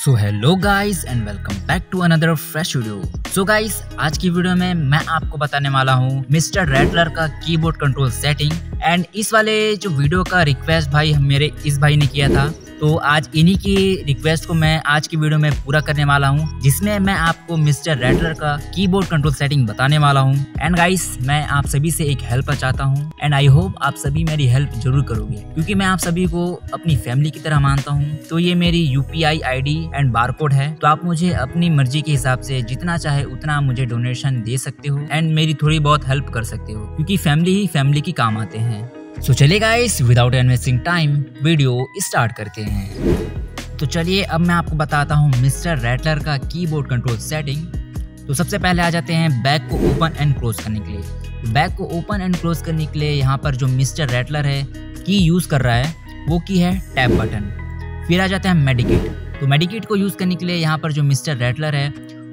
So hello guys and welcome back to another fresh video so guys आज की video में मैं आपको बताने वाला हूँ मिस्टर रेडलर का कीबोर्ड कंट्रोल सेटिंग एंड इस वाले जो वीडियो का रिक्वेस्ट भाई मेरे इस भाई ने किया था तो आज इन्हीं की रिक्वेस्ट को मैं आज की वीडियो में पूरा करने वाला हूँ, जिसमें मैं आपको मिस्टर रेडलर का कीबोर्ड कंट्रोल सेटिंग बताने वाला हूँ। एंड गाइस मैं आप सभी से एक हेल्प चाहता हूँ एंड आई होप आप सभी मेरी हेल्प ज़रूर करोगे, क्योंकि मैं आप सभी को अपनी फैमिली की तरह मानता हूँ। तो ये मेरी यूपीआई आईडी एंड बारकोड है। तो आप मुझे अपनी मर्ज़ी के हिसाब से जितना चाहे उतना मुझे डोनेशन दे सकते हो एंड मेरी थोड़ी बहुत हेल्प कर सकते हो, क्योंकि फैमिली ही फैमिली की काम आते हैं। सो चलिए guys without investing time video start करते हैं। तो चलिए, अब मैं आपको बताता हूँ मिस्टर रेटलर का कीबोर्ड कंट्रोल सेटिंग तो सबसे पहले आ जाते हैं बैक को ओपन एंड क्लोज करने के लिए। बैक को ओपन एंड क्लोज करने के लिए यहाँ पर जो मिस्टर रेटलर है की यूज़ कर रहा है, वो की है टैप बटन फिर आ जाते हैं मेडिकेट तो मेडिकेट को यूज़ करने के लिए यहाँ पर जो मिस्टर रेटलर है,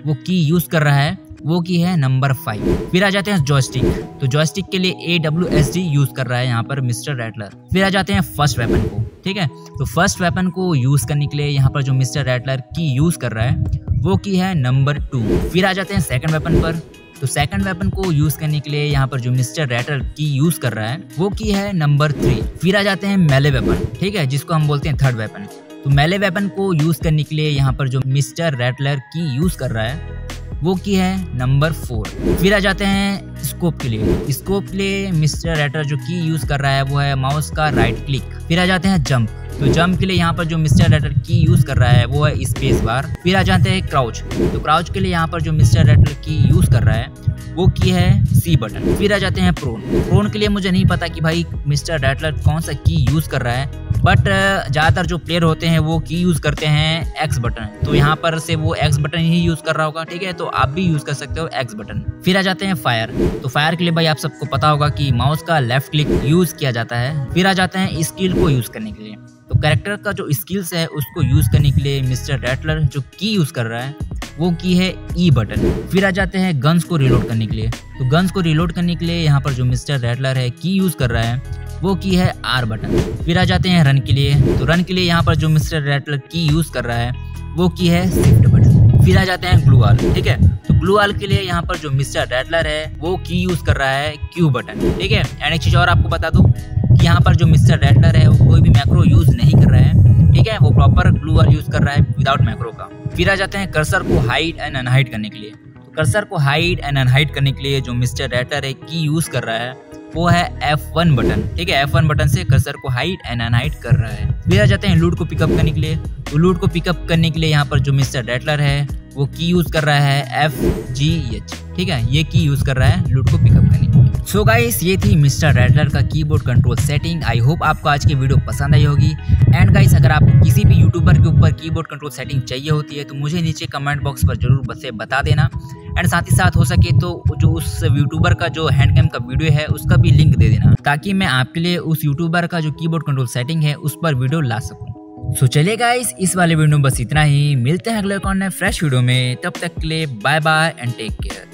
वो की यूज़ कर रहा है। वो की है नंबर फाइव फिर आ जाते हैं जॉयस्टिक तो जॉयस्टिक के लिए A W S D use कर रहा है यहाँ पर मिस्टर रेटलर। फिर आ जाते हैं फ़र्स्ट वेपन को, ठीक है? तो फ़र्स्ट वेपन को यूज़ करने के लिए यहाँ पर जो मिस्टर रेटलर की यूज़ कर रहा है, वो की है नंबर टू फिर आ जाते हैं सेकंड वेपन पर। तो सेकंड वेपन को यूज़ करने के लिए यहाँ पर जो मिस्टर रेटलर की यूज़ कर रहा है, वो की है नंबर थ्री फिर आ जाते हैं मेले वेपन ठीक है? जिसको हम बोलते हैं थर्ड वेपन तो मेले वेपन को यूज़ करने के लिए यहाँ पर जो मिस्टर रेटलर की यूज़ कर रहा है वो की है नंबर फोर। फिर आ जाते हैं स्कोप के लिए। स्कोप के लिए मिस्टर रेटर जो की यूज़ कर रहा है, वो है माउस का राइट क्लिक। फिर आ जाते हैं जंप। तो जंप के लिए यहाँ पर जो मिस्टर रेटर की यूज़ कर रहा है, वो है स्पेस बार। फिर आ जाते हैं क्राउच। तो क्राउच के लिए यहाँ पर जो मिस्टर रेटर की यूज़ कर रहा है, वो की है सी बटन। फिर आ जाते हैं प्रोन। प्रोन के लिए मुझे नहीं पता कि भाई मिस्टर रेटलर कौन सा की यूज़ कर रहा है। बट uh, ज़्यादातर जो प्लेयर होते हैं वो की यूज़ करते हैं एक्स बटन तो यहाँ पर से वो एक्स बटन ही यूज़ कर रहा होगा ठीक है? तो आप भी यूज़ कर सकते हो एक्स बटन फिर आ जाते हैं फायर तो फायर के लिए भाई आप सबको पता होगा कि माउस का लेफ़्ट क्लिक यूज़ किया जाता है। फिर आ जाते हैं स्किल को यूज़ करने के लिए. तो कैरेक्टर का जो स्किल्स है उसको यूज़ करने के लिए मिस्टर रेटलर जो की यूज़ कर रहा है वो की है ई e बटन फिर आ जाते हैं गन्स को रिलोड करने के लिए. तो गन्स को रिलोड करने के लिए यहाँ पर जो मिस्टर रेटलर है की यूज़ कर रहा है वो की है आर बटन फिर आ जाते हैं रन के लिए। तो रन के लिए यहाँ पर जो मिस्टर रेटलर की यूज़ कर रहा है, वो की है शिफ्ट बटन फिर आ जाते हैं ग्लू आल ठीक है? तो ग्लू आल के लिए यहाँ पर जो मिस्टर रेटलर है, वो की यूज़ कर रहा है क्यू बटन ठीक है? एंड एक चीज़ और आपको बता दूँ कि यहाँ पर जो मिस्टर रेटलर है, वो कोई भी मैक्रो यूज़ नहीं कर रहा है, ठीक है? वो प्रॉपर ग्लू आल यूज़ कर रहा है विदाउट मैक्रो का। फिर आ जाते हैं कर्सर को हाइड एंड अनहाइड करने के लिए। तो कर्सर को हाइड एंड अनहाइड करने के लिए जो मिस्टर रेटर है, की यूज़ कर रहा है वो है F1 बटन ठीक है? F1 बटन से कर्सर को हाइट एंड अनहाइट कर रहा है। फिर आ जाते हैं लूट को पिकअप करने के लिए। तो लूट को पिकअप करने के लिए यहाँ पर जो मिस्टर डेटलर है, वो की यूज़ कर रहा है एफ़ जी एच ठीक है? ये की यूज़ कर रहा है लूट को पिकअप करने सो गाइस ये थी मिस्टर रेडलर का keyboard control setting I hope आपको आज की वीडियो पसंद आई होगी. एंड गाइस अगर आपको किसी भी यूट्यूबर के ऊपर कीबोर्ड कंट्रोल सेटिंग चाहिए होती है तो मुझे नीचे कमेंट बॉक्स पर ज़रूर बस बता देना. एंड साथ ही साथ हो सके तो जो उस यूट्यूबर का जो हैंड कैम का वीडियो है उसका भी लिंक दे देना ताकि मैं आपके लिए उस यूट्यूबर का जो कीबोर्ड कंट्रोल सेटिंग है उस पर वीडियो ला सकूँ. सो so, चलिए गाइस इस वाले वीडियो में बस इतना ही. मिलते हैं अगले कौन फ्रेश वीडियो में. तब तक के लिए bye bye and take care